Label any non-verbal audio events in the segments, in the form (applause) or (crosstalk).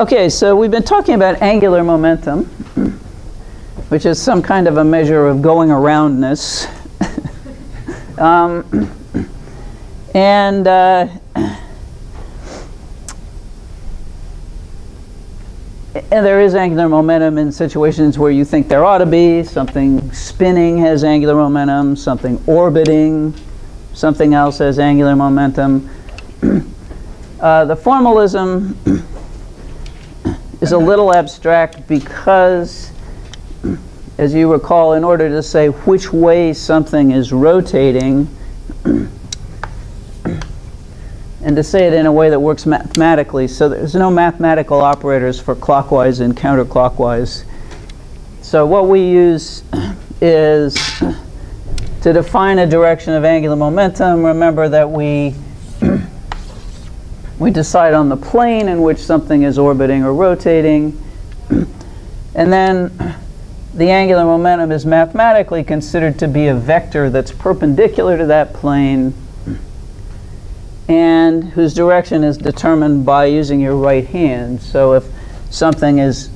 Okay, so we've been talking about angular momentum, which is some kind of a measure of going aroundness. (laughs) um, and uh, and there is angular momentum in situations where you think there ought to be. Something spinning has angular momentum, something orbiting, something else has angular momentum. (clears throat) uh, the formalism is a little abstract because, as you recall, in order to say which way something is rotating, and to say it in a way that works mathematically. So there's no mathematical operators for clockwise and counterclockwise. So what we use is to define a direction of angular momentum. Remember that we we decide on the plane in which something is orbiting or rotating. (clears throat) and then the angular momentum is mathematically considered to be a vector that's perpendicular to that plane and whose direction is determined by using your right hand. So if something is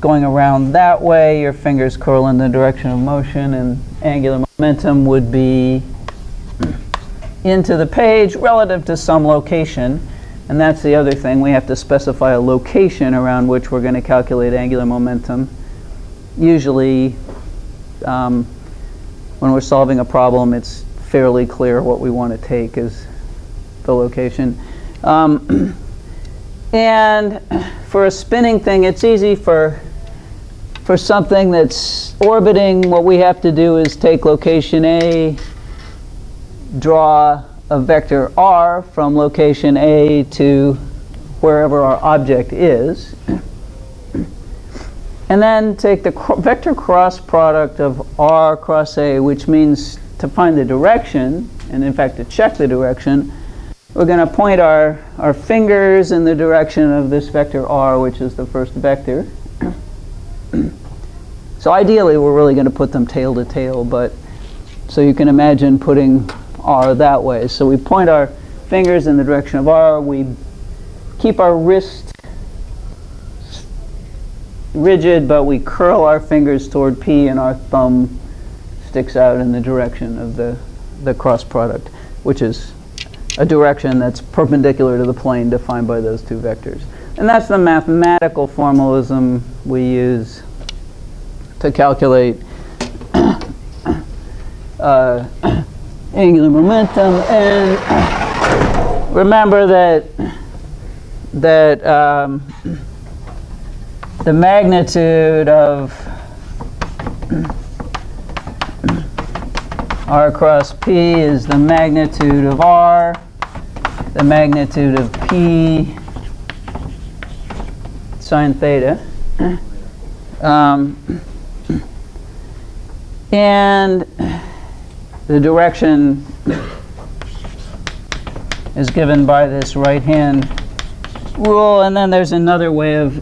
going around that way, your fingers curl in the direction of motion, and angular momentum would be (clears throat) into the page relative to some location. And that's the other thing. We have to specify a location around which we're going to calculate angular momentum. Usually, um, when we're solving a problem, it's fairly clear what we want to take as the location. Um, (clears throat) and for a spinning thing, it's easy for for something that's orbiting, what we have to do is take location A, draw a vector r from location A to wherever our object is, and then take the cr vector cross product of r cross A, which means to find the direction, and in fact to check the direction, we're going to point our, our fingers in the direction of this vector r, which is the first vector. so ideally, we're really going to put them tail to tail, but so you can imagine putting r that way. So we point our fingers in the direction of r. We keep our wrist rigid, but we curl our fingers toward p, and our thumb sticks out in the direction of the, the cross product, which is a direction that's perpendicular to the plane defined by those two vectors. And that's the mathematical formalism we use to calculate (coughs) uh, angular momentum. And remember that that um, the magnitude of r cross p is the magnitude of r the magnitude of P sine theta. Um, and the direction is given by this right hand rule. And then there's another way of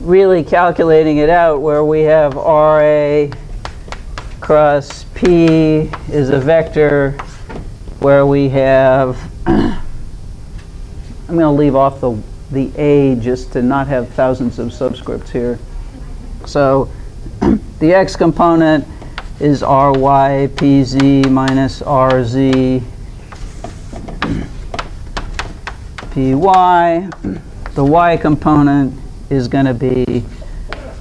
really calculating it out where we have RA cross P is a vector where we have, (clears throat) I'm going to leave off the, the A just to not have thousands of subscripts here. So (clears throat) the x component is ry pz minus rz py. The y component is going to be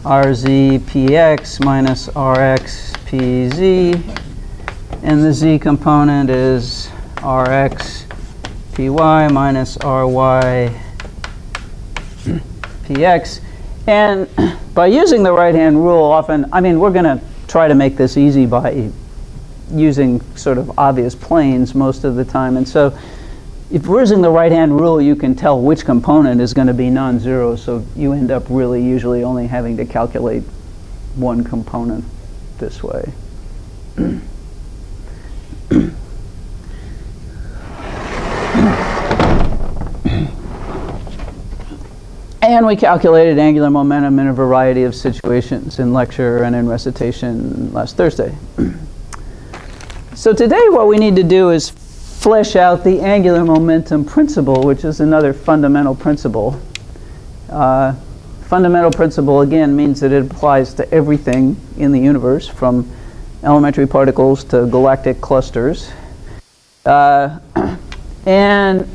rz px minus rx pz and the z component is rx py minus ry px. And (clears throat) by using the right-hand rule, often, I mean, we're going to try to make this easy by using sort of obvious planes most of the time. And so if we're using the right-hand rule, you can tell which component is going to be non-zero, so you end up really usually only having to calculate one component this way. And we calculated angular momentum in a variety of situations in lecture and in recitation last Thursday. (clears throat) so today what we need to do is flesh out the angular momentum principle, which is another fundamental principle. Uh, fundamental principle, again, means that it applies to everything in the universe, from elementary particles to galactic clusters. Uh, (clears throat) and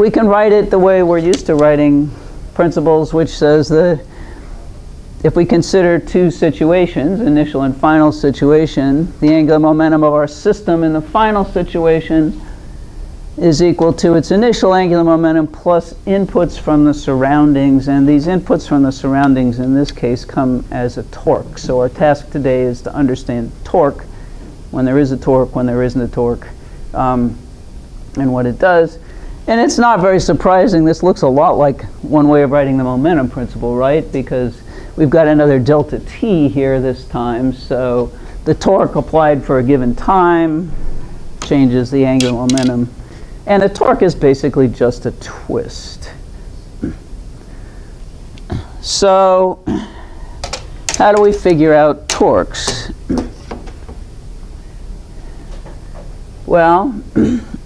we can write it the way we're used to writing principles, which says that if we consider two situations, initial and final situation, the angular momentum of our system in the final situation is equal to its initial angular momentum plus inputs from the surroundings. And these inputs from the surroundings in this case come as a torque. So our task today is to understand torque, when there is a torque, when there isn't a torque, um, and what it does. And it's not very surprising. This looks a lot like one way of writing the momentum principle, right? Because we've got another delta t here this time. So the torque applied for a given time changes the angular momentum. And a torque is basically just a twist. So how do we figure out torques? Well, (clears throat)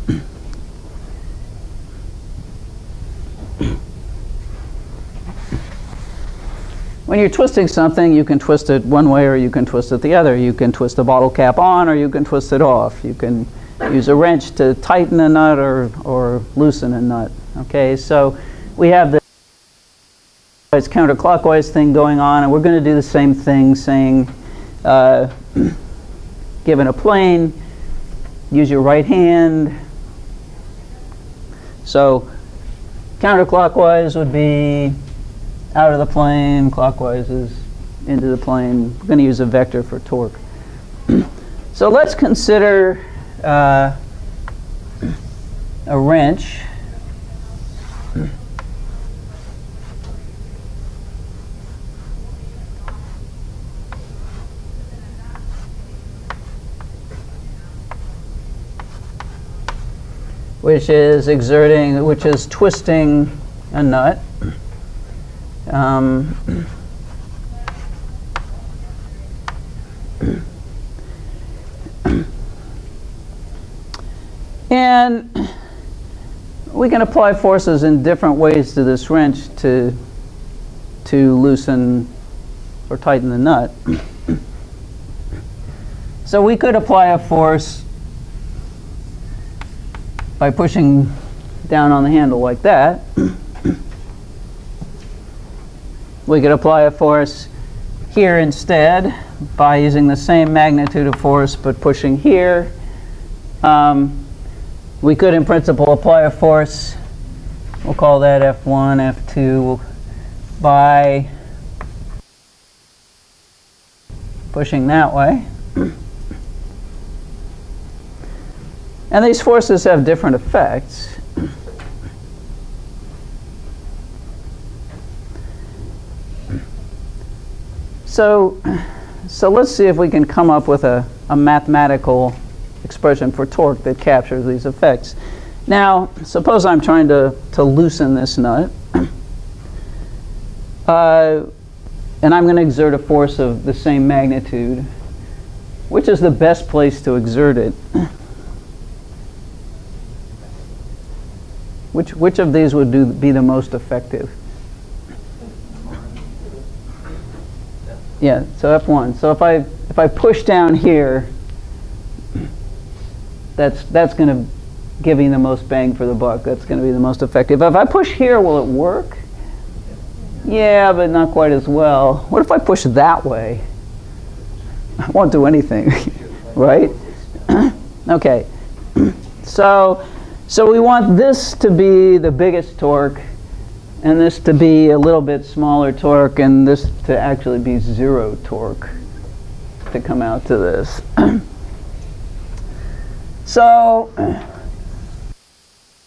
when you're twisting something, you can twist it one way or you can twist it the other. You can twist the bottle cap on or you can twist it off. You can use a wrench to tighten a nut or, or loosen a nut. Okay, so we have this counterclockwise thing going on, and we're going to do the same thing, saying, uh, (clears throat) given a plane, use your right hand. So counterclockwise would be out of the plane, clockwise is into the plane. We're going to use a vector for torque. (clears throat) so let's consider uh, a wrench. which is exerting, which is twisting a nut. Um, and we can apply forces in different ways to this wrench to, to loosen or tighten the nut. so we could apply a force by pushing down on the handle like that. We could apply a force here instead by using the same magnitude of force but pushing here. Um, we could in principle apply a force, we'll call that F1, F2, by pushing that way. And these forces have different effects. So, so let's see if we can come up with a, a mathematical expression for torque that captures these effects. Now, suppose I'm trying to, to loosen this nut. (clears throat) Uh, and I'm going to exert a force of the same magnitude. Which is the best place to exert it? Which, which of these would do, be the most effective? Yeah, so F1. So if I if I push down here, that's that's going to give me the most bang for the buck. That's going to be the most effective. If I push here, will it work? Yeah, but not quite as well. What if I push that way? I won't do anything, (laughs) right? (clears throat) okay. (clears throat) So so we want this to be the biggest torque and this to be a little bit smaller torque and this to actually be zero torque to come out to this. (clears throat) so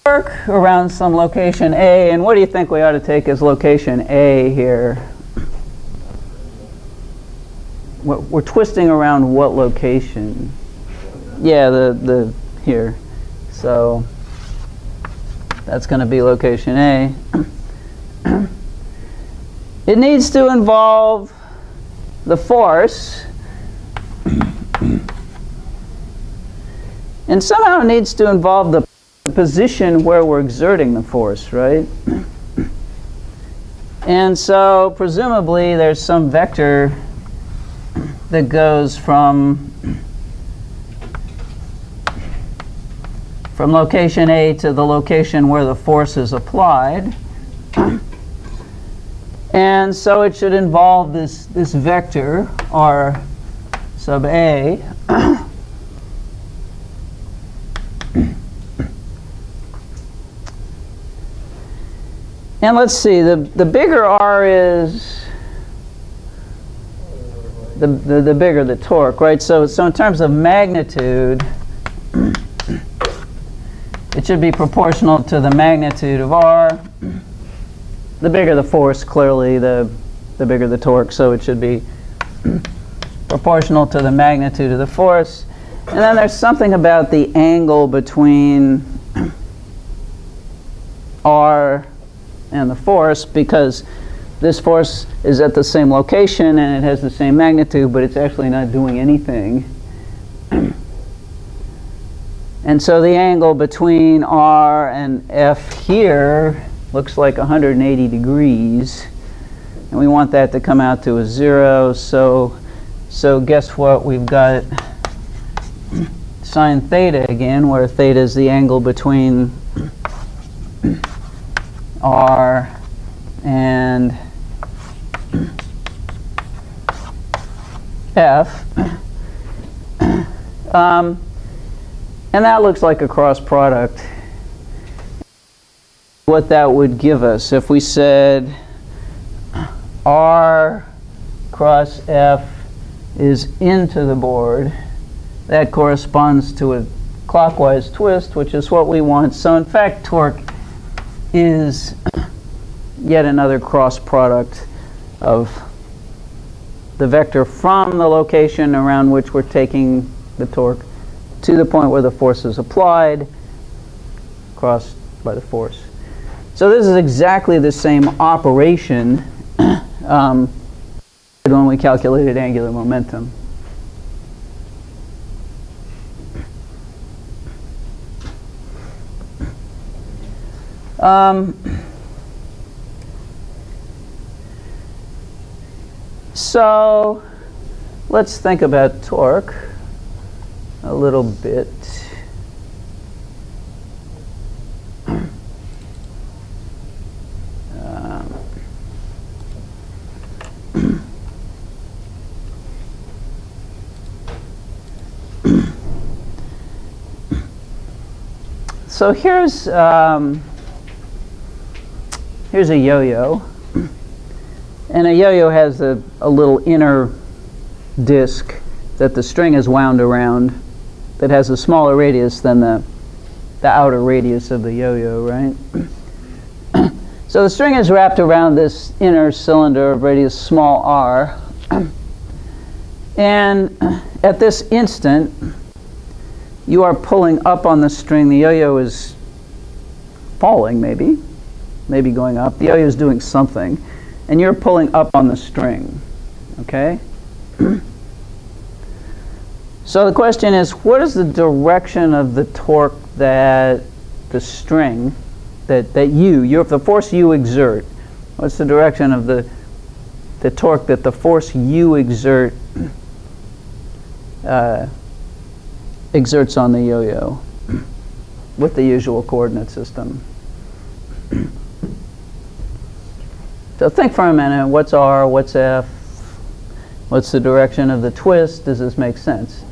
torque around some location A, and what do you think we ought to take as location A here? We're, we're twisting around what location? Yeah, the, the here. So that's going to be location A. (clears throat) it needs to involve the force And somehow it needs to involve the position where we're exerting the force, right? And so presumably there's some vector that goes from from location A to the location where the force is applied. And so it should involve this, this vector, R sub A, (coughs) And let's see, the, the bigger R is, the, the, the bigger the torque, right? So, so in terms of magnitude, (coughs) it should be proportional to the magnitude of R. The bigger the force, clearly, the, the bigger the torque, so it should be (clears throat) proportional to the magnitude of the force. And then there's something about the angle between (clears throat) R and the force because this force is at the same location and it has the same magnitude, but it's actually not doing anything. (clears throat) and so the angle between R and F here looks like 180 degrees. And we want that to come out to a zero. So, so guess what? We've got sine theta again, where theta is the angle between R and F. Um, and that looks like a cross product. What that would give us if we said R cross F is into the board, that corresponds to a clockwise twist, which is what we want. So in fact, torque is yet another cross product of the vector from the location around which we're taking the torque to the point where the force is applied, crossed by the force. So this is exactly the same operation (clears throat) um, when we calculated angular momentum. Um, so let's think about torque a little bit. So here's um, here's a yo-yo. And a yo-yo has a, a little inner disc that the string is wound around that has a smaller radius than the, the outer radius of the yo-yo, right? (clears throat) so the string is wrapped around this inner cylinder of radius small r. (clears throat) and at this instant, you are pulling up on the string. The yo-yo is falling, maybe maybe going up. The yo-yo is doing something, and you're pulling up on the string. Okay? (clears throat) so the question is, what is the direction of the torque that the string, that, that you, your, the force you exert, what's the direction of the, the torque that the force you exert (clears throat) uh, exerts on the yo-yo with the usual coordinate system? So think for a minute, what's R, what's F, what's the direction of the twist, does this make sense?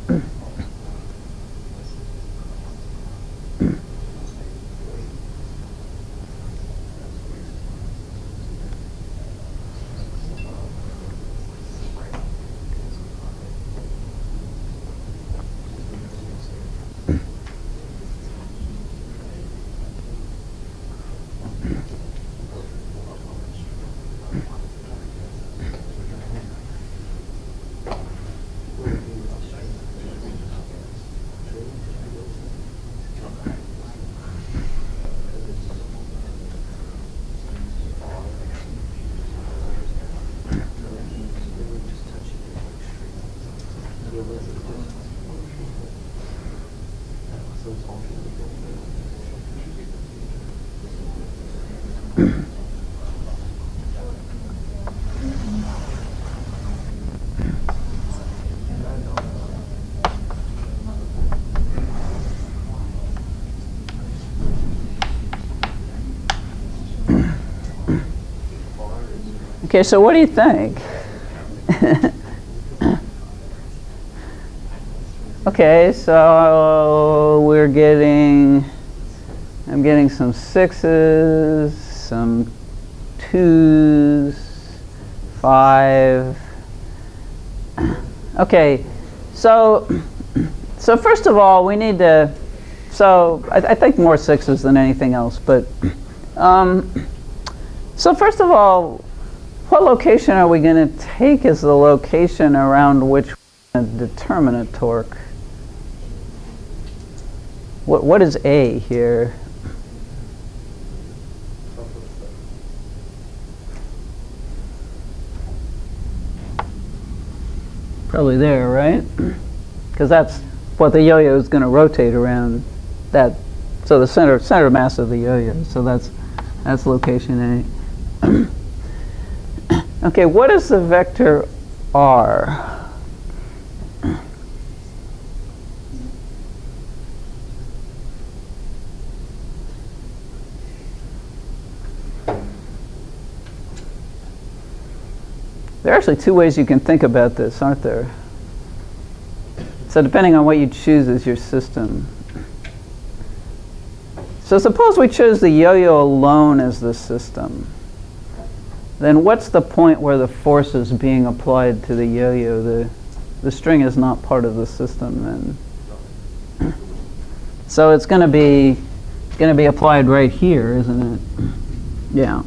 Okay, so what do you think? okay, so we're getting, I'm getting some sixes, some twos, five. Okay, so, so first of all, we need to, so I, I think more sixes than anything else, but, um, so first of all, what location are we going to take as the location around which to determine a torque? What, what is A here? Probably there, right? (clears throat) Because that's what the yo-yo is going to rotate around. That, so the center center mass of the yo-yo. So that's that's location A. (clears throat) Okay, what is the vector r? There are actually two ways you can think about this, aren't there? So depending on what you choose as your system. So suppose we chose the yo-yo alone as the system then what's the point where the force is being applied to the yo-yo? The, the string is not part of the system then. (clears throat) So it's going to be going to be applied right here, isn't it? (clears throat) Yeah.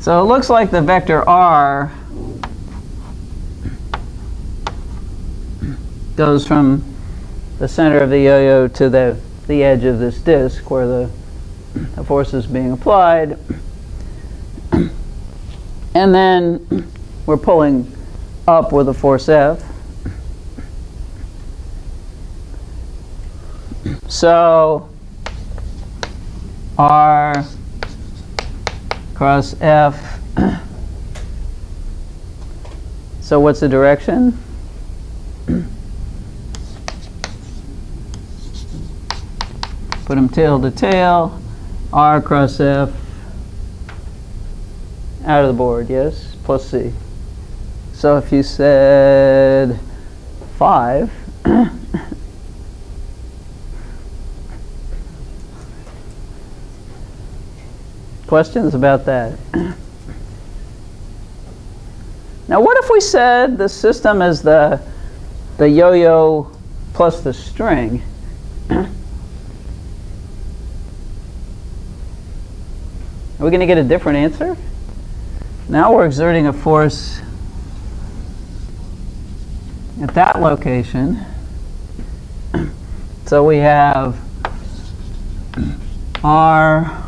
So it looks like the vector r goes from the center of the yo-yo to the, the edge of this disk where the, the force is being applied. (clears throat) And then we're pulling up with a force F. So R cross F. So what's the direction? Put them tail to tail. R cross F out of the board, yes, plus z. So if you said 5, (coughs) questions about that? (coughs) Now what if we said the system is the, the yo-yo plus the string? (coughs) Are we going to get a different answer? Now we're exerting a force at that location. So we have R,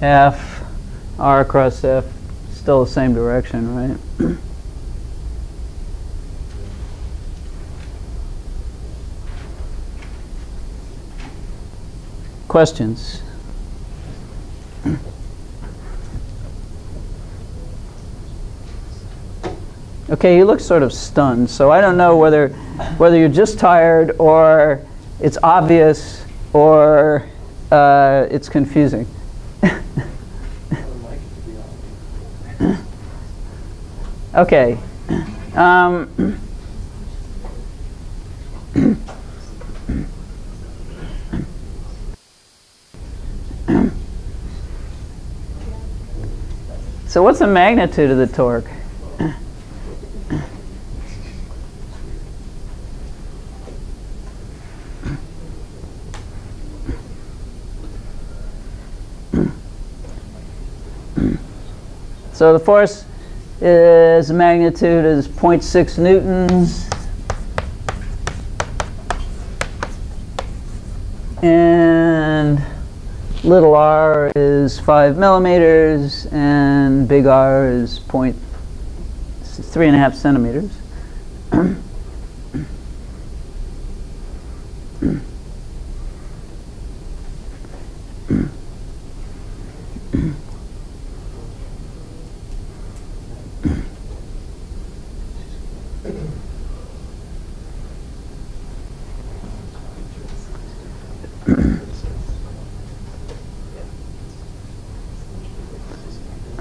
F, R across F, still the same direction, right? Questions? Okay, you look sort of stunned, so I don't know whether, whether you're just tired or it's obvious or uh, it's confusing. (laughs) okay. Um, so what's the magnitude of the torque? So the force is magnitude is 0.6 newtons. And little r is 5 millimeters and big R is point three and a half centimeters.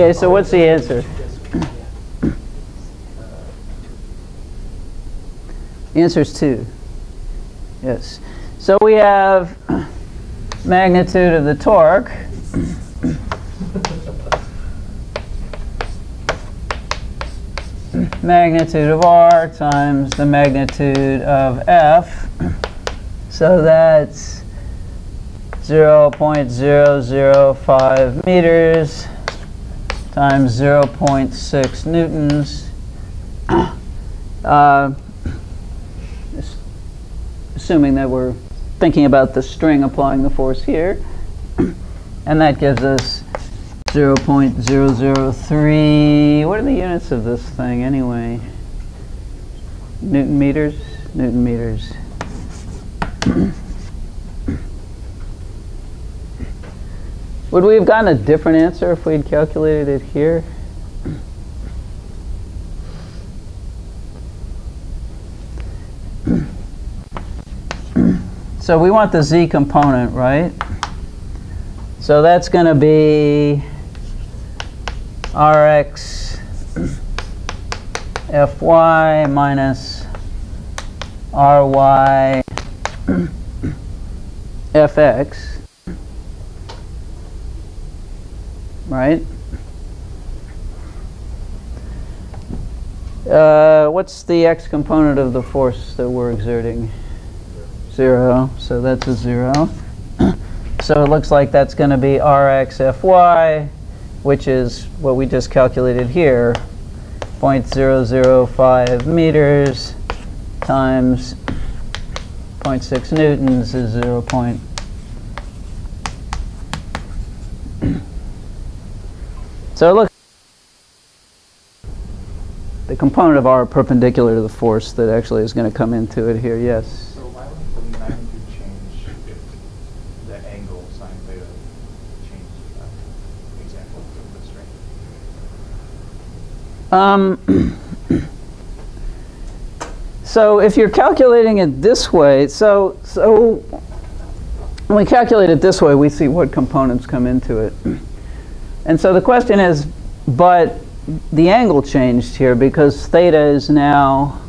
Okay, so what's the answer? Answer is 2. Yes. So we have magnitude of the torque. magnitude of r times the magnitude of f. So that's 0.005 meters times 0.6 newtons. Uh, assuming that we're thinking about the string applying the force here. and that gives us 0.003. What are the units of this thing anyway? Newton meters? Newton meters. (clears throat) Would we have gotten a different answer if we'd calculated it here? (clears throat) So we want the z component, right? So that's going to be rx fy minus ry fx, right? Uh, what's the x component of the force that we're exerting? Zero, so that's a zero. (coughs) so it looks like that's going to be rxfy, which is what we just calculated here, 0.005 meters times 0.6 newtons is 0. So look, the component of r perpendicular to the force that actually is going to come into it here, yes. So why would the magnitude change if the angle sine theta changed uh, example of the strength? Um, so if you're calculating it this way, so, so when we calculate it this way, we see what components come into it. And so the question is, but the angle changed here because theta is now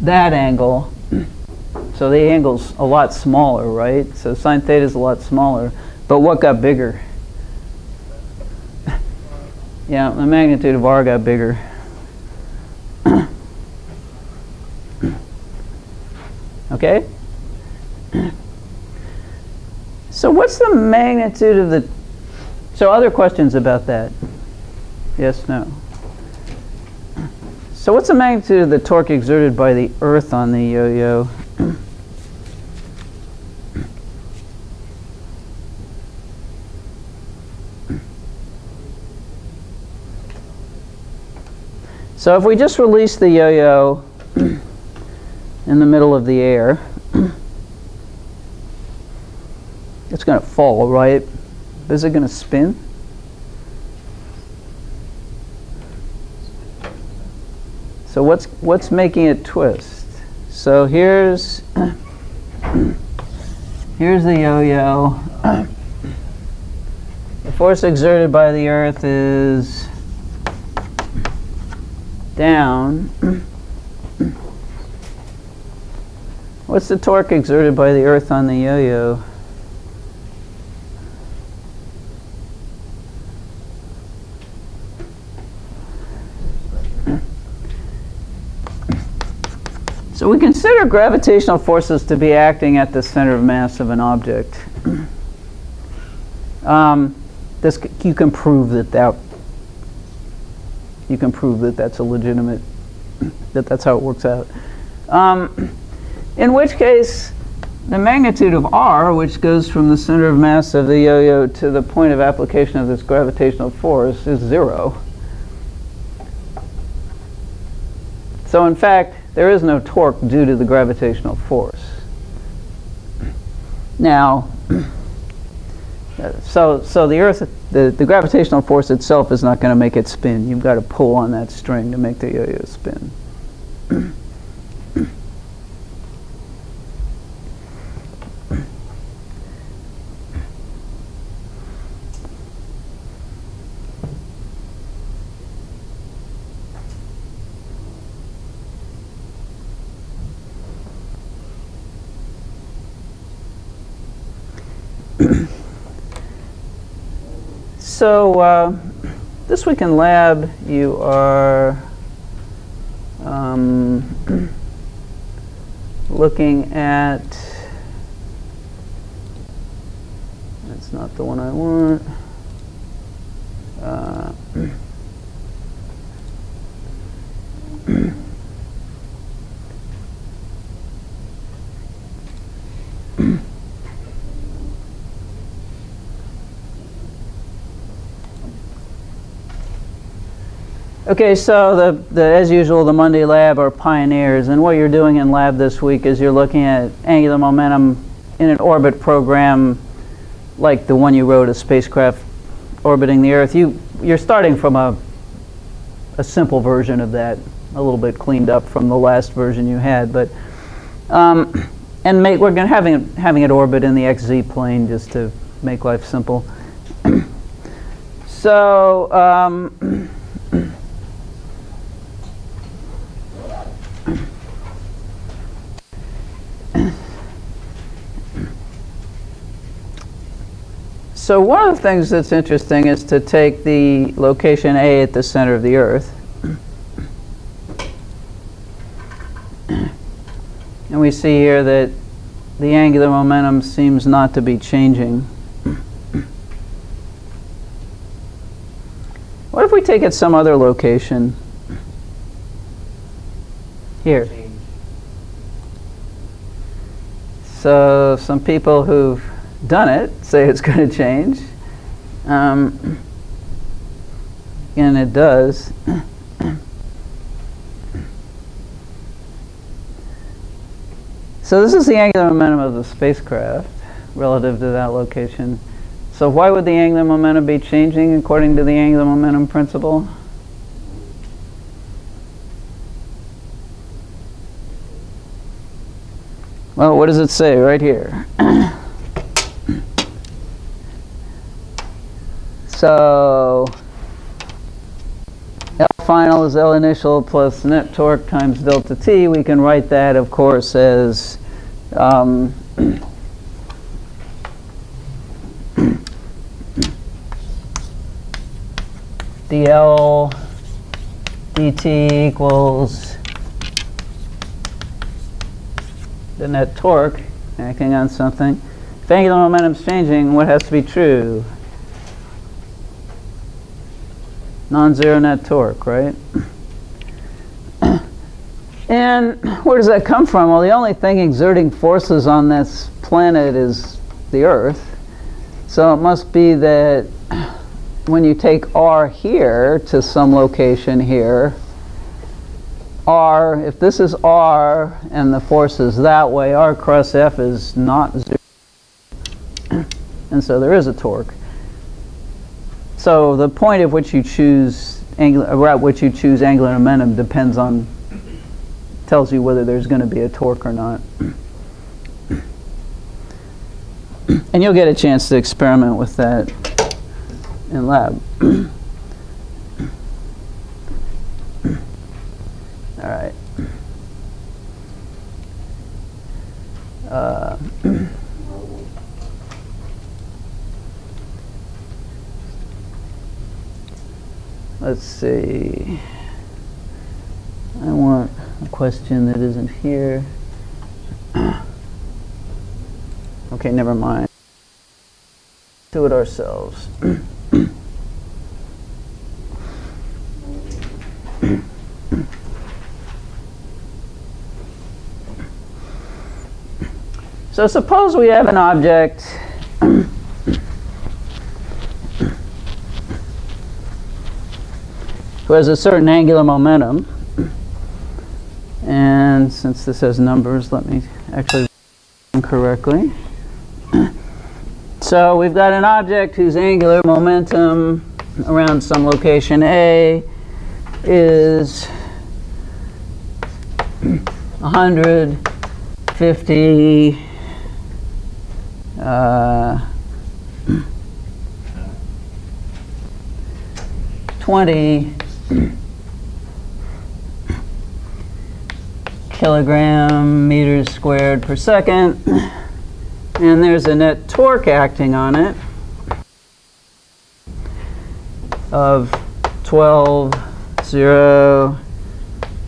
that angle. So the angle's a lot smaller, right? So sine theta is a lot smaller. But what got bigger? (laughs) Yeah, the magnitude of R got bigger. (coughs) okay? So what's the magnitude of the... So other questions about that? Yes, no? So what's the magnitude of the torque exerted by the earth on the yo-yo? So if we just release the yo-yo in the middle of the air, it's going to fall, right? Is it going to spin? So what's what's making it twist? So here's (clears throat) here's the yo-yo. the force exerted by the earth is down. (clears throat) What's the torque exerted by the earth on the yo-yo? So we consider gravitational forces to be acting at the center of mass of an object. (clears throat) Um, this, you can prove that that you can prove that that's a legitimate, (clears throat) that that's how it works out. Um, (clears throat) in which case, the magnitude of r, which goes from the center of mass of the yo-yo to the point of application of this gravitational force, is zero. So in fact, there is no torque due to the gravitational force. Now, (clears throat) so, so the Earth, the, the gravitational force itself is not going to make it spin. You've got to pull on that string to make the yo-yo spin. (clears throat) so uh, this week in lab, you are um, (clears throat) looking at, that's not the one I want. Uh, (clears throat) Okay, so the, the, as usual, the Monday lab are pioneers, and what you're doing in lab this week is you're looking at angular momentum in an orbit program like the one you wrote, a spacecraft orbiting the Earth. You, you're starting from a, a simple version of that, a little bit cleaned up from the last version you had, but um, and make, we're going having having it orbit in the xz plane just to make life simple. (clears throat) so. Um, So one of the things that's interesting is to take the location A at the center of the Earth. And we see here that the angular momentum seems not to be changing. What if we take it some other location? Here. So some people who've done it say it's (laughs) going to change. Um, and it does. (clears throat) so this is the angular momentum of the spacecraft relative to that location. So why would the angular momentum be changing according to the angular momentum principle? Well, what does it say right here? (clears throat) So L final is L initial plus net torque times delta T. We can write that, of course, as um, (clears throat) dl dt equals the net torque acting on something. If angular momentum is changing, what has to be true? non-zero net torque, right? (coughs) And where does that come from? Well, the only thing exerting forces on this planet is the Earth. So it must be that (coughs) when you take R here to some location here, R, if this is R and the force is that way, R cross F is not zero. (clears throat) And so there is a torque. So the point at which you choose angular, at which you choose angular momentum depends on, tells you whether there's going to be a torque or not. (clears throat) And you'll get a chance to experiment with that in lab. (clears throat) All right. Uh, let's see. I want a question that isn't here. (clears throat) okay, never mind. Do it ourselves. (clears throat) so suppose we have an object who has a certain angular momentum. And since this has numbers, let me actually correctly. So we've got an object whose angular momentum around some location A is 150 uh, 20 kilogram meters squared per second. And there's a net torque acting on it of 12, 0,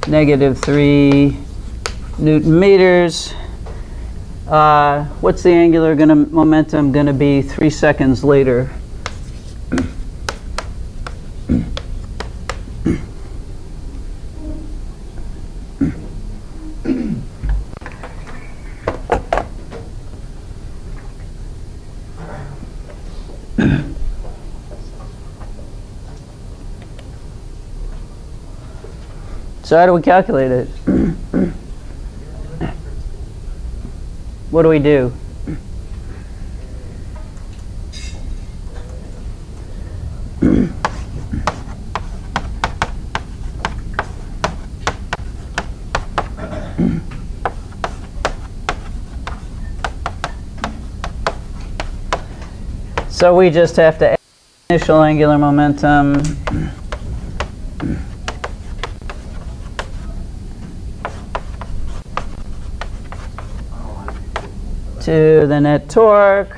negative 3 newton meters. Uh, what's the angular gonna, momentum going to be three seconds later? So how do we calculate it? what do we do? So we just have to add initial angular momentum to the net torque.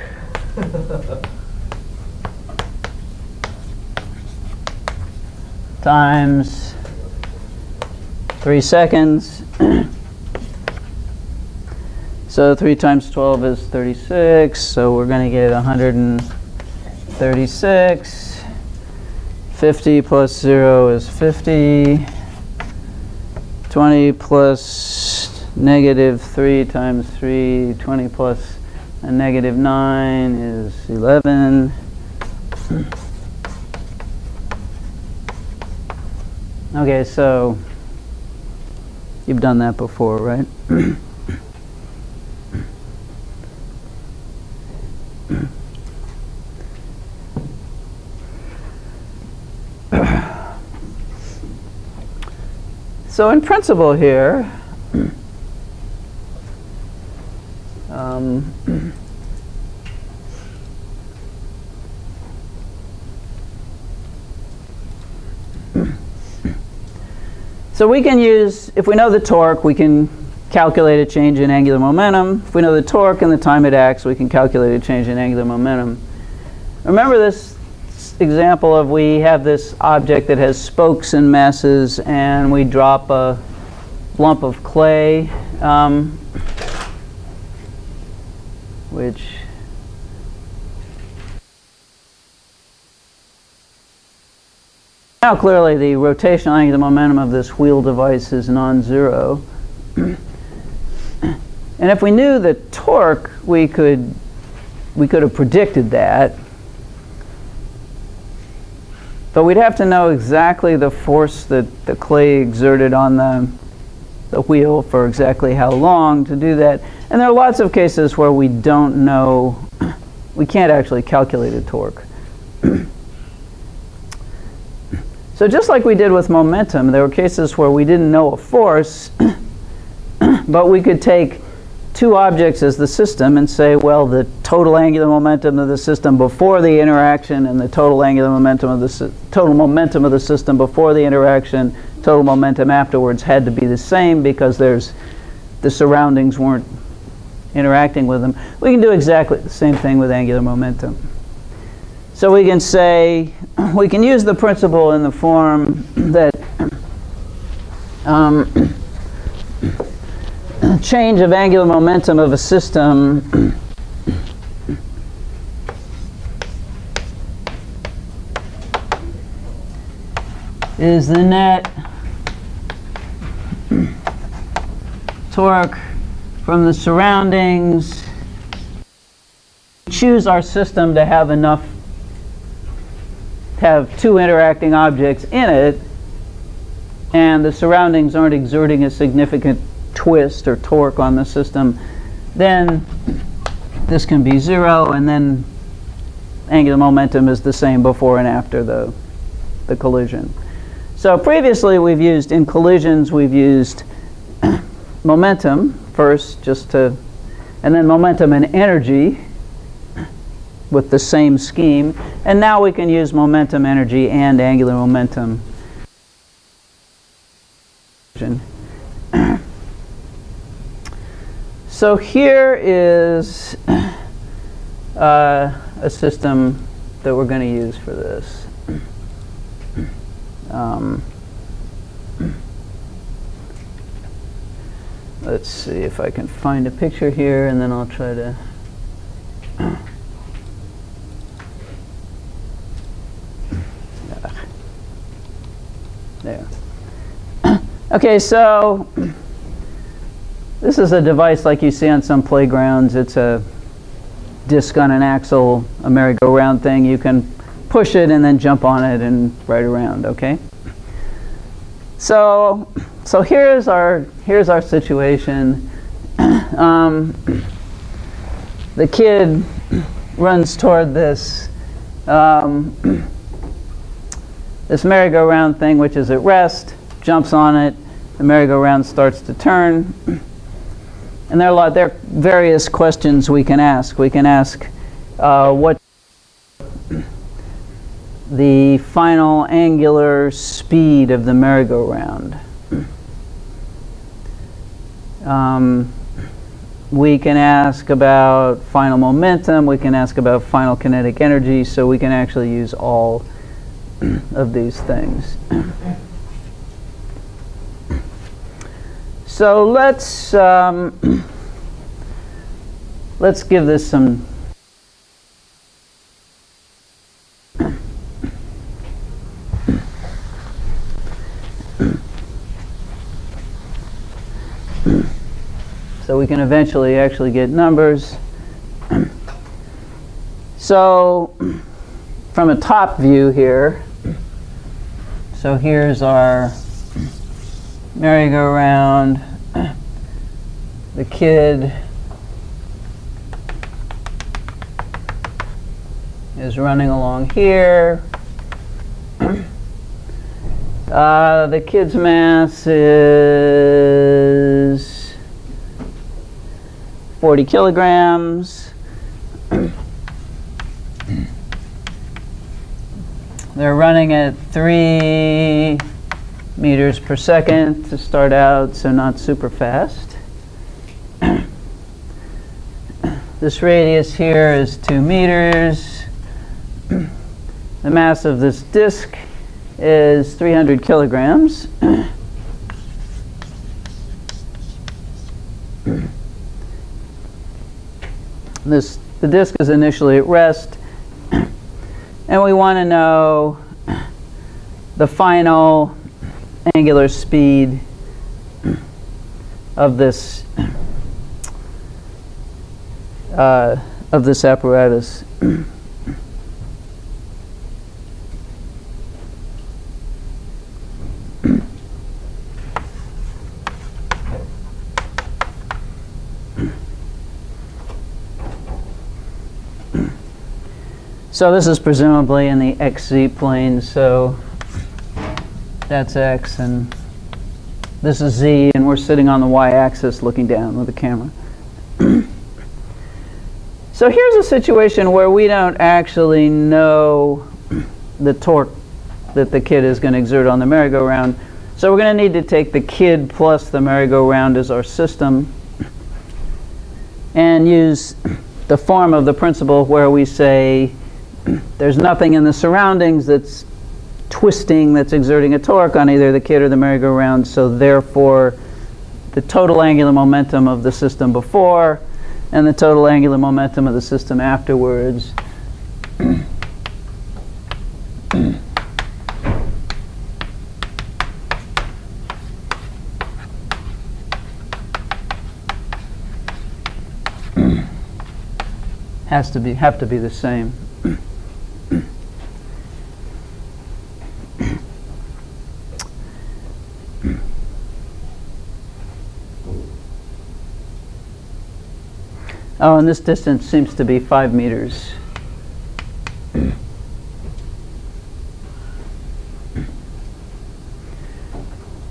(laughs) times 3 seconds. (clears throat) so 3 times 12 is 36, so we're going to get 136. 50 plus 0 is 50. 20 plus negative 3 times 3, 20 plus a negative 9 is 11. (clears throat) Okay, so you've done that before, right? (clears throat) so in principle here, (clears throat) um, so we can use, if we know the torque, we can calculate a change in angular momentum. If we know the torque and the time it acts, we can calculate a change in angular momentum. Remember this example of we have this object that has spokes and masses and we drop a lump of clay. Um, which now clearly the rotational angular momentum of this wheel device is non-zero. (clears throat) and if we knew the torque, we could we could have predicted that. But we'd have to know exactly the force that the clay exerted on the, the wheel for exactly how long to do that. And there are lots of cases where we don't know, (clears throat) we can't actually calculate a torque. (clears throat) so just like we did with momentum, there were cases where we didn't know a force, (clears throat) but we could take two objects as the system and say, well, the total angular momentum of the system before the interaction and the total angular momentum of the total momentum of the system before the interaction, total momentum afterwards had to be the same because there's the surroundings weren't interacting with them. We can do exactly the same thing with angular momentum. So we can say, (clears throat) we can use the principle in the form (clears throat) that (clears throat) um, change of angular momentum of a system is the net torque from the surroundings. Choose our system to have enough, to have two interacting objects in it, and the surroundings aren't exerting a significant twist or torque on the system, then this can be zero, and then angular momentum is the same before and after the, the collision. So previously we've used, in collisions, we've used (clears throat) momentum first, just to, and then momentum and energy with the same scheme. And now we can use momentum, energy, and angular momentum. (clears throat) So here is (clears throat) uh, a system that we're going to use for this. Um, let's see if I can find a picture here and then I'll try to there. (coughs) okay, so this is a device like you see on some playgrounds. It's a disc on an axle, a merry-go-round thing. You can push it and then jump on it and ride around, okay? So, so here's our, here's our situation. (clears throat) um, the kid runs toward this, um, (clears throat) this merry-go-round thing, which is at rest, jumps on it, the merry-go-round starts to turn, and there are, a lot, there are various questions we can ask. We can ask uh, what the final angular speed of the merry-go-round. Um, we can ask about final momentum, we can ask about final kinetic energy, so we can actually use all (clears throat) of these things. (clears throat) So let's um, (clears throat) let's give this some so we can eventually actually get numbers. (clears throat) so (clears throat) from a top view here, (clears throat) so here's our merry-go-round, the kid is running along here. Uh, the kid's mass is 40 kilograms. They're running at three meters per second to start out, so not super fast. (clears throat) this radius here is 2 meters. the mass of this disk is 300 kilograms. (clears throat) this the disk is initially at rest (clears throat) and we want to know the final angular speed of this (clears throat) uh, of this apparatus. (clears throat) so this is presumably in the xz plane, so that's x, and this is z, and we're sitting on the y-axis looking down with the camera. (clears throat) so here's a situation where we don't actually know the torque that the kid is going to exert on the merry-go-round. So we're going to need to take the kid plus the merry-go-round as our system and use the form of the principle where we say there's nothing in the surroundings that's twisting that's exerting a torque on either the kid or the merry-go-round, so therefore the total angular momentum of the system before and the total angular momentum of the system afterwards has to be have to be the same. Oh, and this distance seems to be five meters.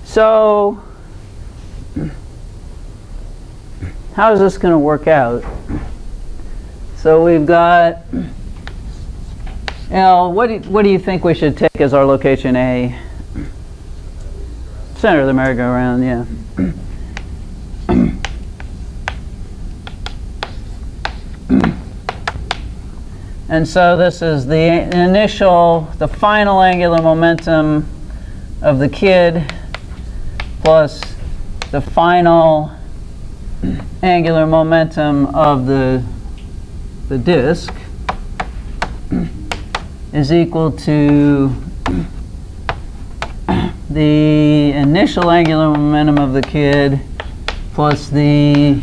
So, how is this going to work out? So we've got, you know, what do, what do you think we should take as our location A? Center of the merry-go-round, yeah. And so this is the initial, the final angular momentum of the kid plus the final angular momentum of the, the disk is equal to the initial angular momentum of the kid plus the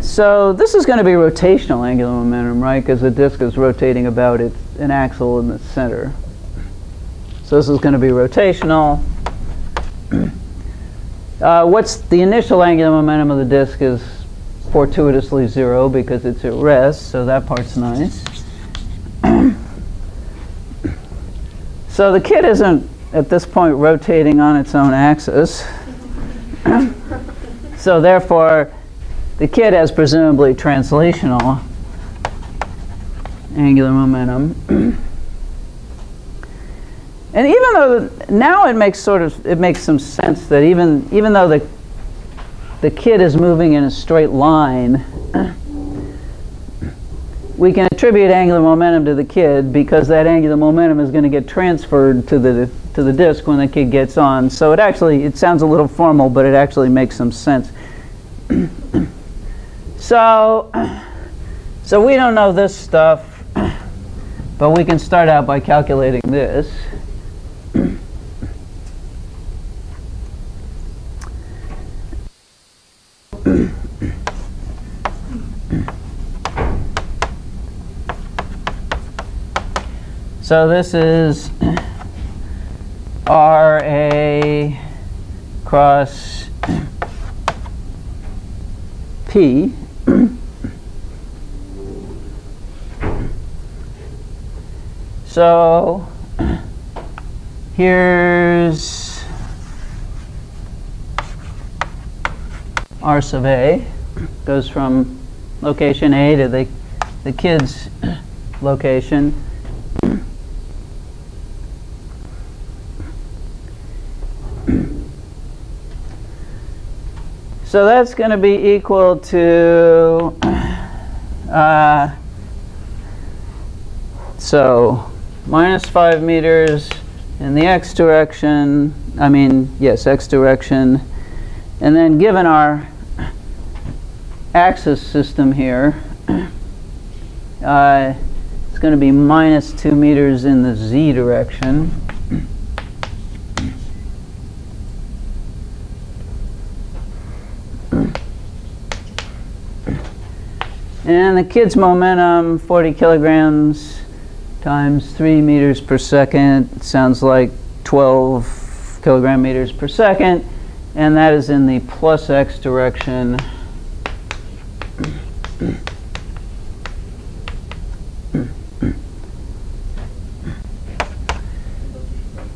So this is going to be rotational angular momentum, right? Because the disk is rotating about its an axle in the center. So this is going to be rotational. (clears throat) Uh, what's the initial angular momentum of the disk is fortuitously zero because it's at rest, so that part's nice. (clears throat) so the kit isn't at this point rotating on its own axis. (clears throat) so therefore, the kit has presumably translational angular momentum. And even though now it makes sort of it makes some sense that even even though the the kit is moving in a straight line, (clears throat) we can attribute angular momentum to the kid because that angular momentum is going to get transferred to the to the disk when the kid gets on. So it actually it sounds a little formal, but it actually makes some sense. (clears throat) So, (clears throat) so we don't know this stuff, but we can start out by calculating this. So this is RA cross P. So here's R sub A goes from location A to the, the kid's (clears throat) location. (clears throat) So that's going to be equal to, uh, so minus 5 meters in the x direction, I mean, yes, x direction. And then given our axis system here, (clears throat) uh, it's going to be minus 2 meters in the z direction. (clears throat) And the kid's momentum, 40 kilograms times 3 meters per second, sounds like 12 kilogram meters per second. And that is in the plus x direction.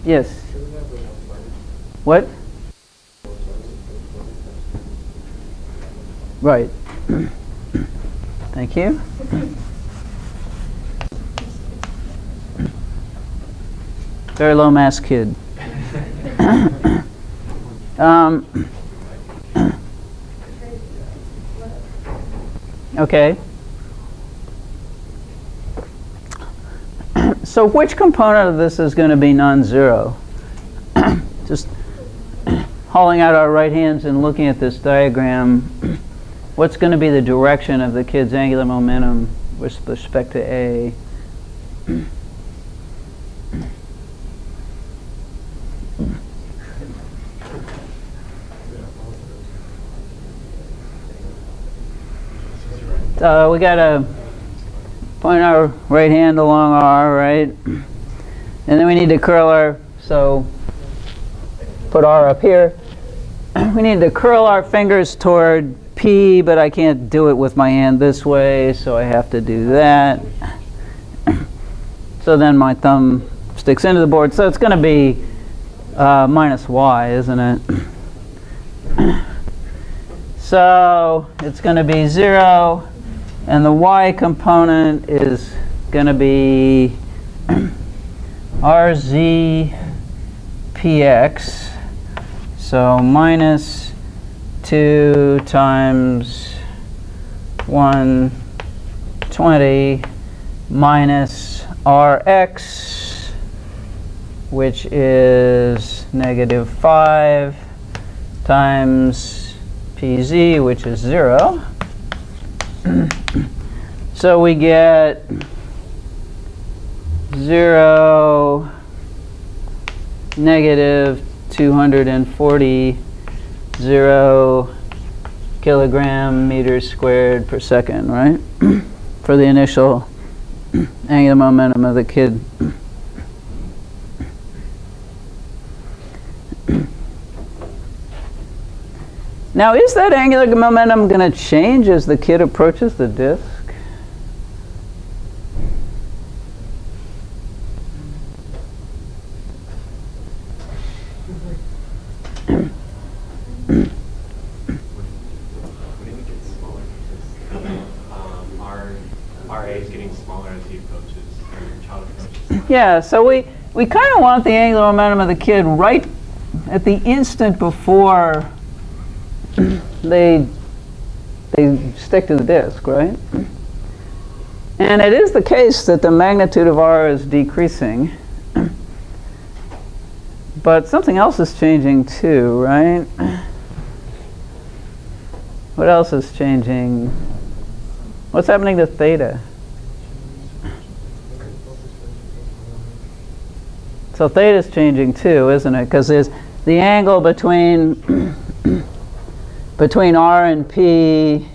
Yes. What? Right. Thank you. Very low mass kid. (coughs) um, (coughs) okay. (coughs) so which component of this is going to be non-zero? Just hauling out our right hands and looking at this diagram what's going to be the direction of the kid's angular momentum with respect to A? Uh, we got to point our right hand along R, right? And then we need to curl our, so put R up here. (clears throat) We need to curl our fingers toward P, but I can't do it with my hand this way, so I have to do that. (clears throat) So then my thumb sticks into the board. So it's going to be uh, minus Y, isn't it? (clears throat) So it's going to be 0, and the Y component is going to be (clears throat) RZPX. So minus 2 times 120 minus Rx, which is negative 5 times PZ, which is 0. So we get 0, negative 240, 0 kilogram meters squared per second, right? (clears throat) For the initial angular momentum of the kid. Now, is that angular momentum going to change as the kid approaches the disk? Yeah, so we, we kind of want the angular momentum of the kid right at the instant before they, they stick to the disk, right? And it is the case that the magnitude of R is decreasing. But something else is changing too, right? What else is changing? What's happening to theta? So theta is changing too, isn't it? Because there's the angle between between R and P.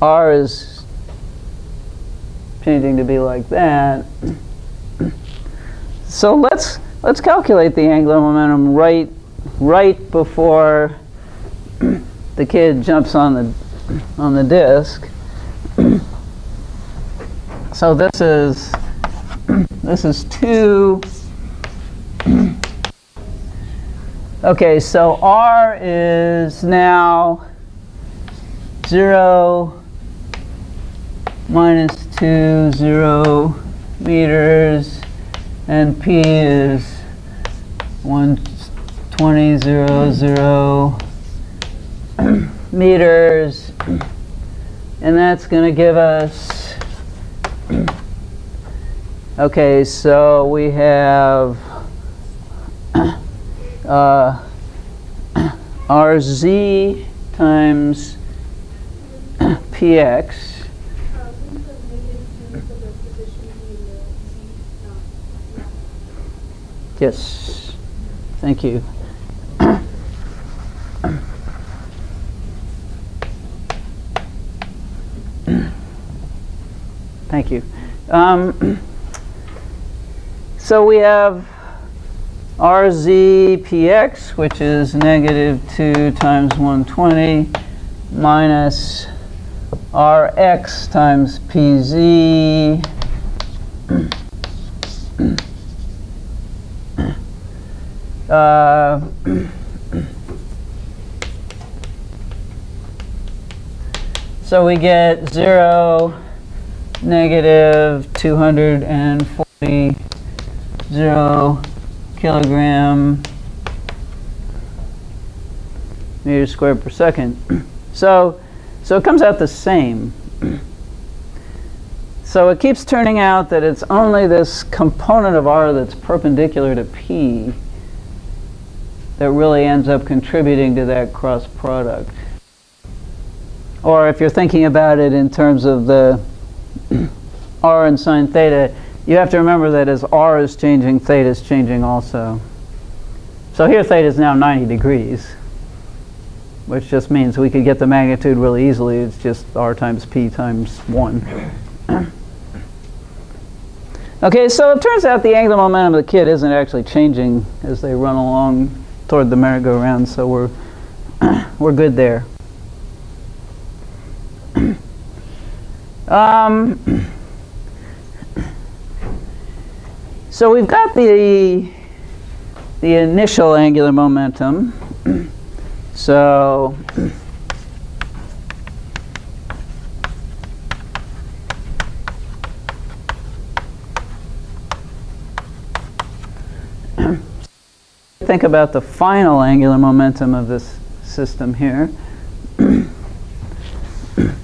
R is changing to be like that. So let's let's calculate the angular momentum right right before the kid jumps on the on the disk. So this is this is two Okay, so R is now 0 minus 2, 0 meters, and P is 120, 0, 0 (clears throat) meters, and that's going to give us, okay, so we have uh, (clears throat) RZ times (clears throat) PX. Yes, thank you. Thank you. Um, (clears throat) so we have RZPX, which is negative 2 times 120 minus RX times PZ. (clears throat) Uh, (clears throat) so we get 0, negative 240, 0, kilogram meters squared per second. So, so it comes out the same. So it keeps turning out that it's only this component of R that's perpendicular to P that really ends up contributing to that cross product. Or if you're thinking about it in terms of the (clears throat) R and sine theta, you have to remember that as R is changing, theta is changing also. So here theta is now 90 degrees, which just means we could get the magnitude really easily. It's just R times P times 1. (coughs) Okay, so it turns out the angular momentum of the kid isn't actually changing as they run along toward the merry-go-round, so we're, (coughs) we're good there. (coughs) um, so we've got the, the initial angular momentum. (clears throat) so think about the final angular momentum of this system here. (clears throat)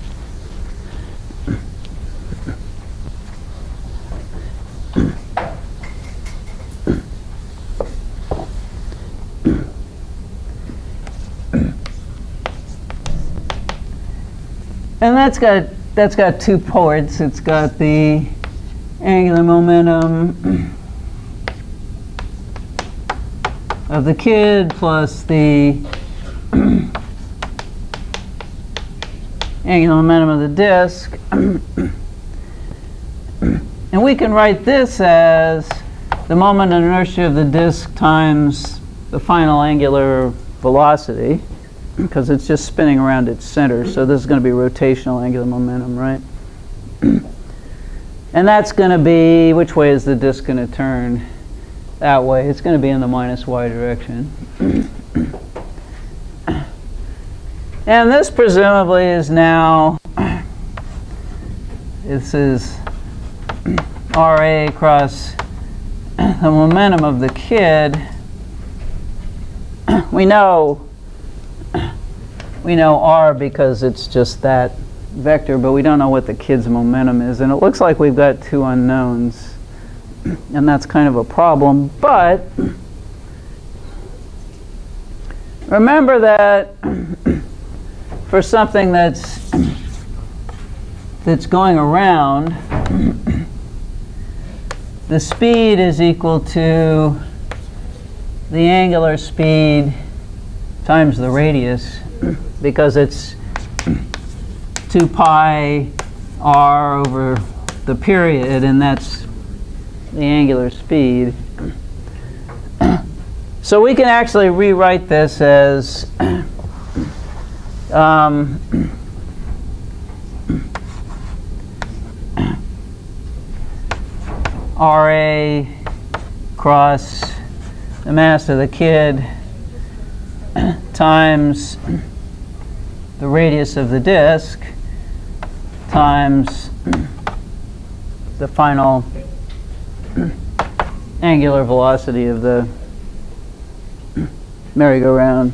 And that's got that's got two ports. It's got the angular momentum of the kid plus the angular momentum of the disk. and we can write this as the moment of inertia of the disk times the final angular velocity because it's just spinning around its center. So this is going to be rotational angular momentum, right? (clears throat) and that's going to be, which way is the disk going to turn? that way. It's going to be in the minus y direction. (clears throat) and this presumably is now, (clears throat) this is RA across the momentum of the kid. we know we know R because it's just that vector, but we don't know what the kid's momentum is. And it looks like we've got two unknowns and that's kind of a problem. But remember that for something that's that's going around, the speed is equal to the angular speed times the radius because it's 2 pi r over the period and that's the angular speed. So we can actually rewrite this as um, RA cross the mass of the kid (coughs) times the radius of the disk times (coughs) the final (coughs) angular velocity of the merry-go-round.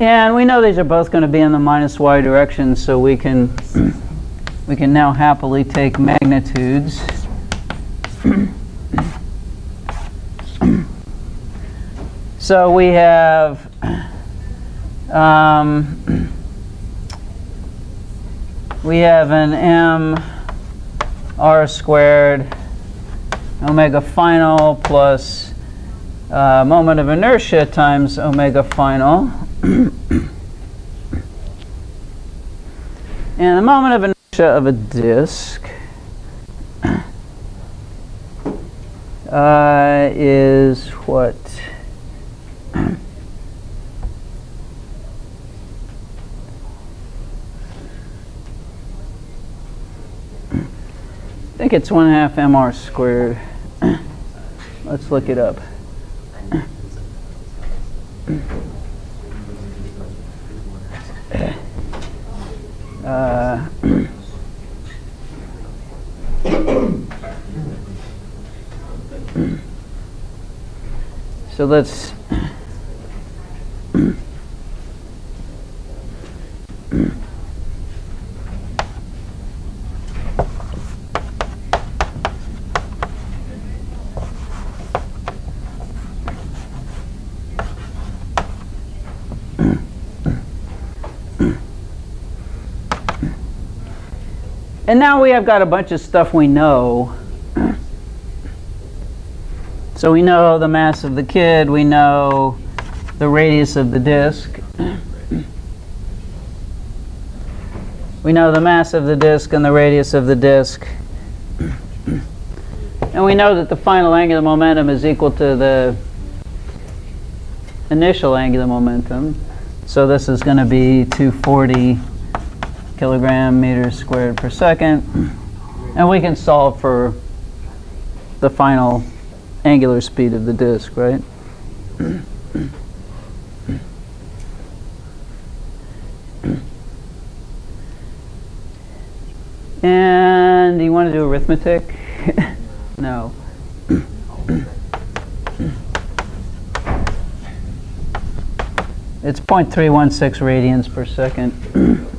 And we know these are both going to be in the minus y direction, so we can we can now happily take magnitudes. So we have um, we have an m r squared omega final plus uh, moment of inertia times omega final. (coughs) and the moment of inertia of a disk (coughs) uh, is what? (coughs) I think it's one half mr squared. Let's look it up. Uh, (clears throat) so let's And now we have got a bunch of stuff we know. So we know the mass of the kid, we know the radius of the disk. We know the mass of the disk and the radius of the disk. And we know that the final angular momentum is equal to the initial angular momentum. So this is going to be 240 kilogram meters squared per second. And we can solve for the final angular speed of the disk, right? And you want to do arithmetic? (laughs) no. It's 0.316 radians per second.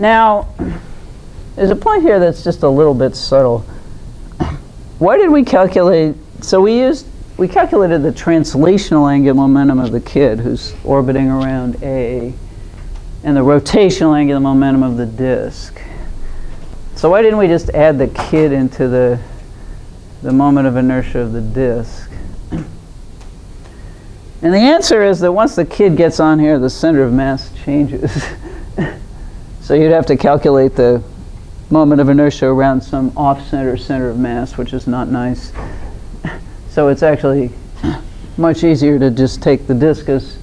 Now, there's a point here that's just a little bit subtle. Why did we calculate? So we used we calculated the translational angular momentum of the kid who's orbiting around A and the rotational angular momentum of the disk. So why didn't we just add the kid into the the moment of inertia of the disk? And the answer is that once the kid gets on here, the center of mass changes. (laughs) so you'd have to calculate the moment of inertia around some off-center center of mass, which is not nice. (laughs) So it's actually much easier to just take the disk as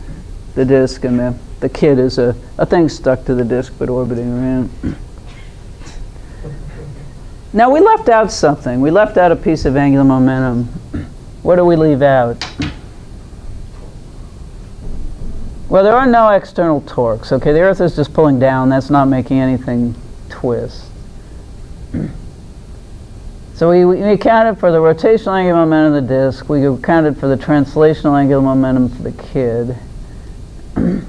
the disk and the, the kid is a, a thing stuck to the disk but orbiting around. Now we left out something. We left out a piece of angular momentum. What do we leave out? Well, there are no external torques. Okay, the Earth is just pulling down. That's not making anything twist. So we, we accounted for the rotational angular momentum of the disk. We accounted for the translational angular momentum for the kid. (clears throat)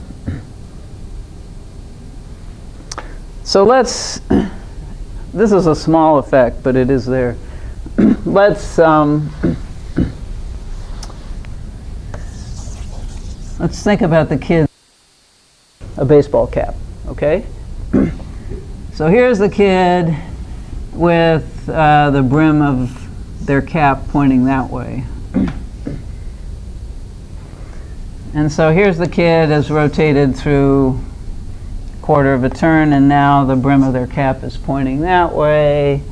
so let's, this is a small effect, but it is there. (clears throat) let's, um, (clears throat) let's think about the kid, a baseball cap, okay? (clears throat) so here's the kid with uh, the brim of their cap pointing that way. (clears throat) And so here's the kid has rotated through a quarter of a turn and now the brim of their cap is pointing that way.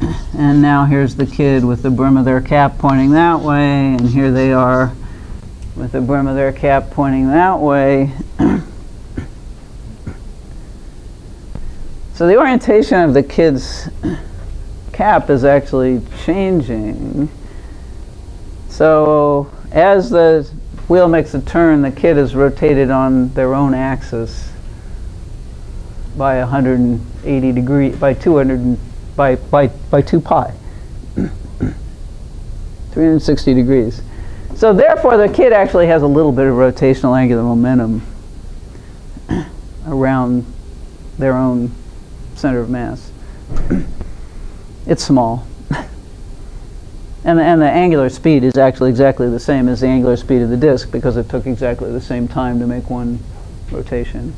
(clears throat) And now here's the kid with the brim of their cap pointing that way and here they are with the brim of their cap pointing that way. (coughs) So the orientation of the kid's cap is actually changing. So as the wheel makes a turn, the kid is rotated on their own axis by 180 degrees, by 200, by, by, by 2 pi, (coughs) 360 degrees. So therefore the kid actually has a little bit of rotational angular momentum around their own center of mass. it's small. and, the, and the angular speed is actually exactly the same as the angular speed of the disk because it took exactly the same time to make one rotation.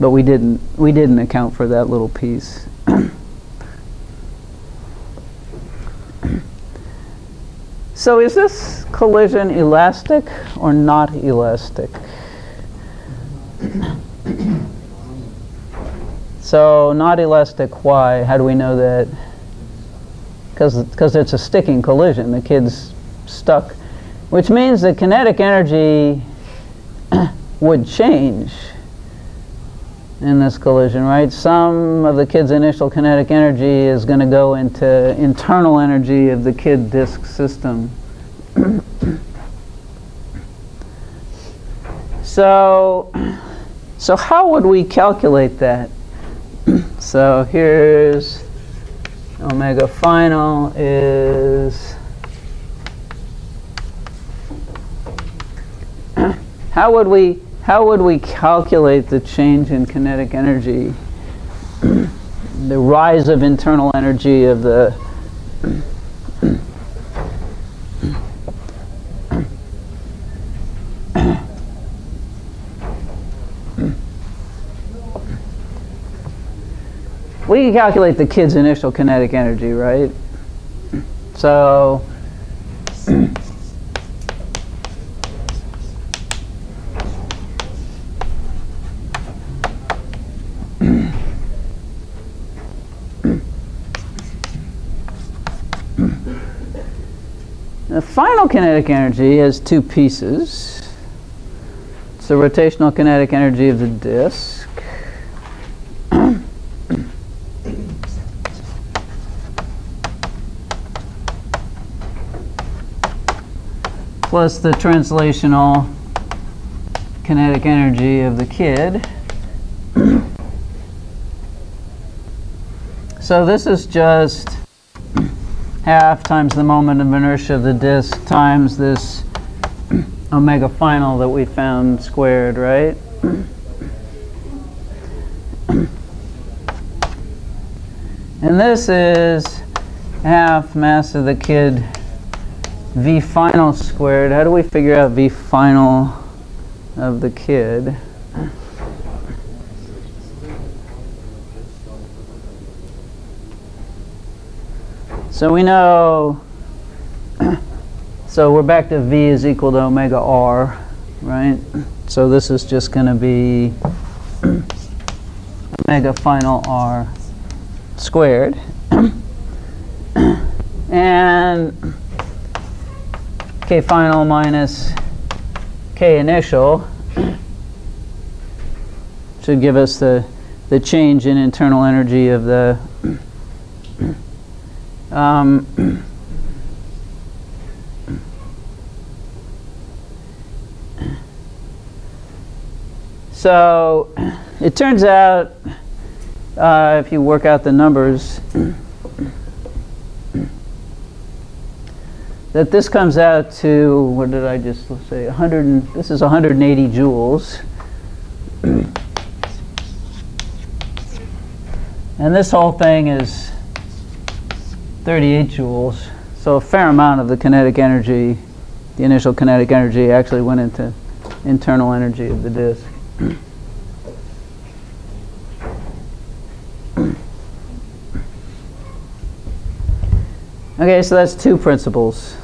But we didn't, we didn't account for that little piece. (clears throat) so is this collision elastic or not elastic? So not elastic, why? How do we know that? Because it's a sticking collision. The kid's stuck, which means the kinetic energy (clears throat) would change in this collision, right? Some of the kid's initial kinetic energy is going to go into internal energy of the kid disk system. (coughs) so, (coughs) so how would we calculate that? (coughs) so here's omega final is how would we how would we calculate the change in kinetic energy (clears throat) the rise of internal energy of the (clears throat) we can calculate the kid's initial kinetic energy, right? So, (clears throat) kinetic energy has two pieces. It's the rotational kinetic energy of the disk. (clears throat) plus the translational kinetic energy of the kid. (clears throat) so this is just half times the moment of inertia of the disk times this (clears throat) omega final that we found squared, right? (clears throat) and this is half mass of the kid v final squared. How do we figure out v final of the kid? So we know, (clears throat) so we're back to v is equal to omega r, right? So this is just going to be (clears throat) omega final r squared. (clears throat) and k final minus k initial should give us the, the change in internal energy of the um, so it turns out uh, if you work out the numbers that this comes out to what did I just say 100 and, this is 180 joules. And this whole thing is 38 joules. So a fair amount of the kinetic energy, the initial kinetic energy, actually went into internal energy of the disk. okay, so that's two principles.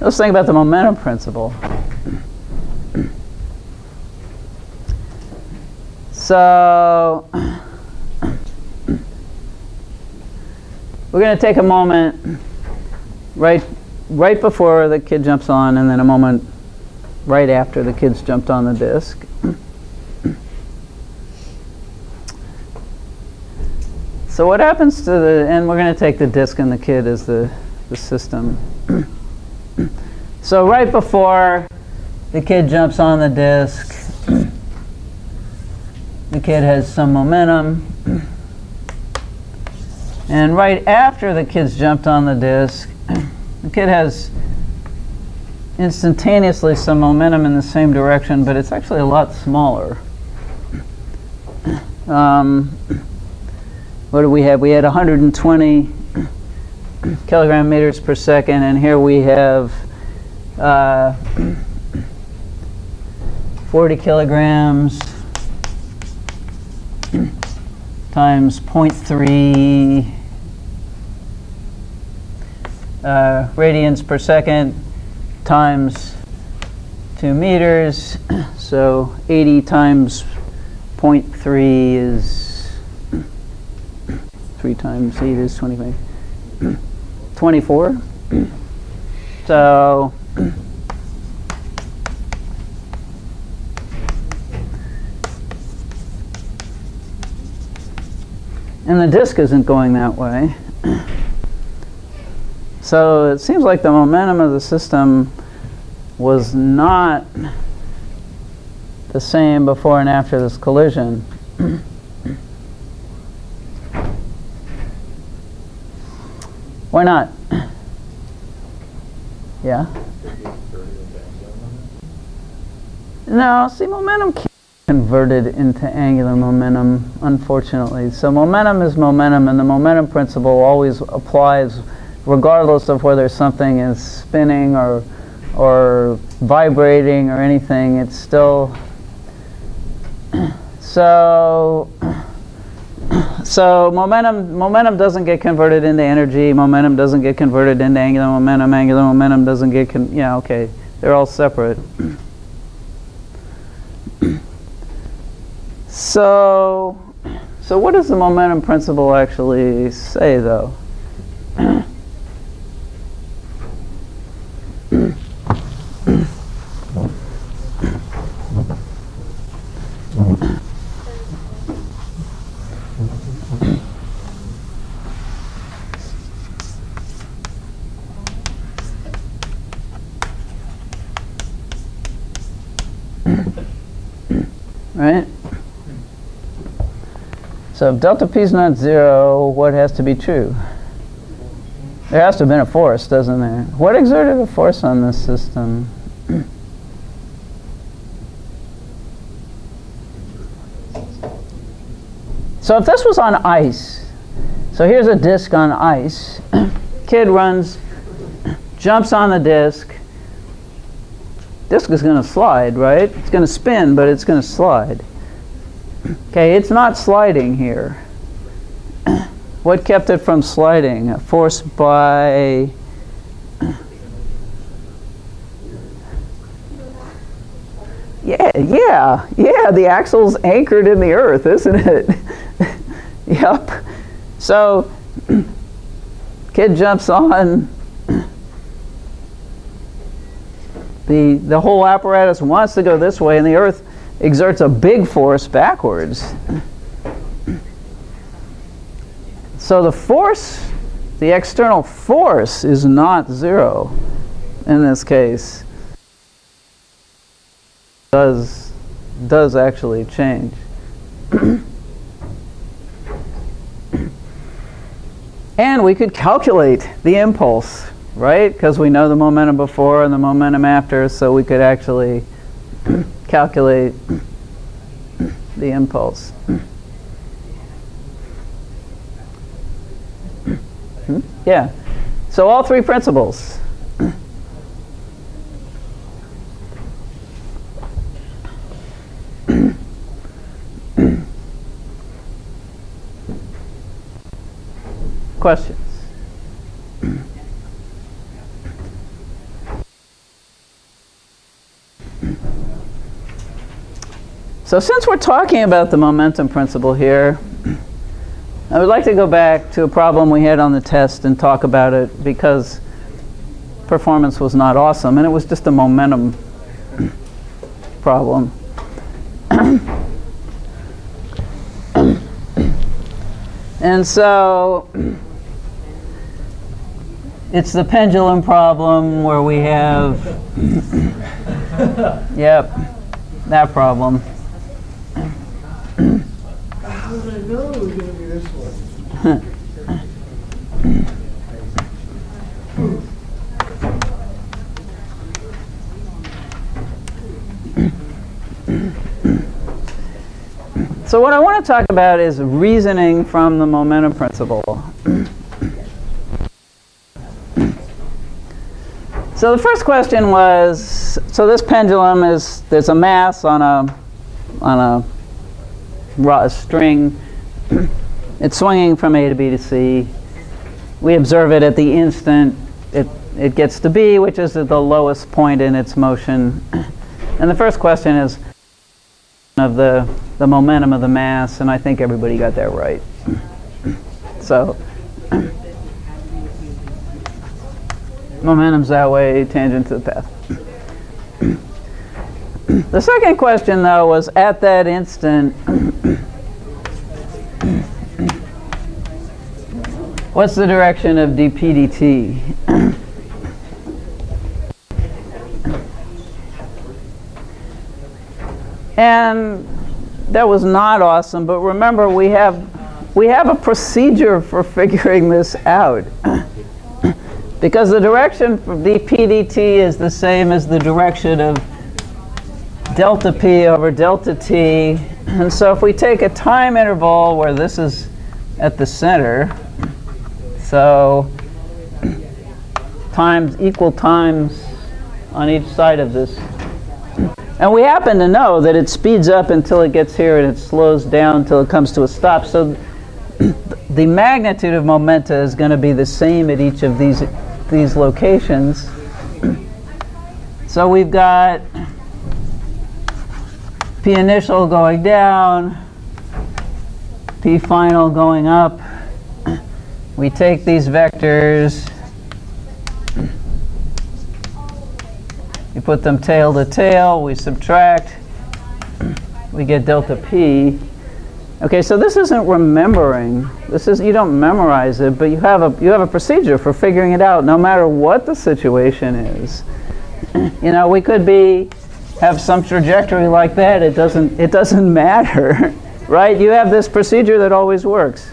Let's think about the momentum principle. So We're going to take a moment right, right before the kid jumps on and then a moment right after the kid's jumped on the disc. So what happens to the, and we're going to take the disc and the kid as the, the system. so right before the kid jumps on the disc, the kid has some momentum. And right after the kids jumped on the disc, (clears throat) the kid has instantaneously some momentum in the same direction, but it's actually a lot smaller. (clears throat) Um, (clears throat) what do we have? We had 120 kilogram meters per second, and here we have uh, 40 kilograms times 0.3 uh, radians per second times 2 meters. (clears throat) So 80 times 0.3 is (clears throat) 3 times 8 is 25. (clears throat) 24. So and the disk isn't going that way. So it seems like the momentum of the system was not the same before and after this collision. (coughs) Why not? (coughs) Yeah? No, see, momentum can't be converted into angular momentum, unfortunately. So momentum is momentum, and the momentum principle always applies regardless of whether something is spinning or or vibrating or anything, it's still (clears throat) so (clears throat) so momentum momentum doesn't get converted into energy. Momentum doesn't get converted into angular momentum. Angular momentum doesn't get con- yeah okay. They're all separate. (clears throat) so so what does the momentum principle actually say though? Right? So if delta p is not zero, what has to be true? There has to have been a force, doesn't there? What exerted a force on this system? (clears throat) so if this was on ice, so here's a disk on ice, (clears throat) kid runs, (clears throat) jumps on the disk, disk is going to slide, right? It's going to spin, but it's going to slide. Okay, it's not sliding here. What kept it from sliding? A force by Yeah, yeah, yeah, the axle's anchored in the earth, isn't it? (laughs) yep. So, kid jumps on the, the whole apparatus wants to go this way, and the Earth exerts a big force backwards. So the force, the external force, is not zero in this case. Does does actually change. (coughs) and we could calculate the impulse right? Because we know the momentum before and the momentum after, so we could actually (coughs) calculate (coughs) the impulse. Hmm? Yeah. So all three principles. Questions? So since we're talking about the momentum principle here, I would like to go back to a problem we had on the test and talk about it because performance was not awesome and it was just a momentum (clears throat) problem. (clears throat) and so (clears throat) it's the pendulum problem where we have, yep, that problem. know it was going to be this one. So what I want to talk about is reasoning from the momentum principle. So the first question was, so this pendulum is, there's a mass on a, on a string it's swinging from A to B to C. We observe it at the instant it, it gets to B, which is at the lowest point in its motion. And the first question is of the, the momentum of the mass, and I think everybody got that right. So, (coughs) momentum's that way, tangent to the path. The second question, though, was at that instant, (coughs) What's the direction of dp (coughs) and that was not awesome, but remember we have we have a procedure for (laughs) figuring this out. (coughs) because the direction for dp is the same as the direction of delta p over delta t. (coughs) And so if we take a time interval where this is at the center, so (coughs) times equal times on each side of this. And we happen to know that it speeds up until it gets here and it slows down until it comes to a stop. So the magnitude of momenta is going to be the same at each of these, these locations. (clears throat) So we've got P initial going down, P final going up. (clears throat) We take these vectors, we put them tail to tail, we subtract, we get delta P. Okay, so this isn't remembering. This is you don't memorize it, but you have a you have a procedure for figuring it out no matter what the situation is. (clears throat) you know, we could be have some trajectory like that. It doesn't it doesn't (laughs) matter. right? You have this procedure that always works.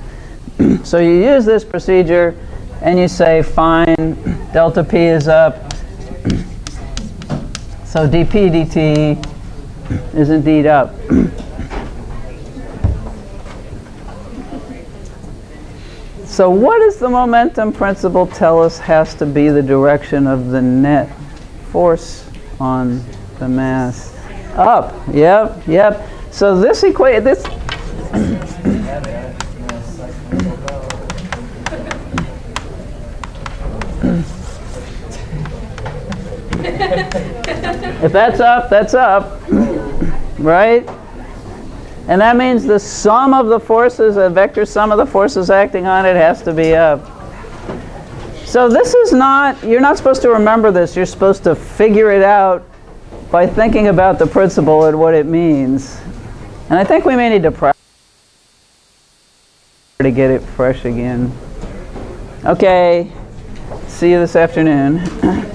(clears throat) so you use this procedure and you say fine, delta p is up. So dp dt is indeed up. So what does the momentum principle tell us has to be the direction of the net force on the mass? Up. Yep, yep. So this equation, this. If that's up, that's up. right? And that means the sum of the forces, a vector sum of the forces acting on it has to be up. So this is not, you're not supposed to remember this. You're supposed to figure it out by thinking about the principle and what it means. And I think we may need to practice to get it fresh again. Okay, see you this afternoon. (clears throat)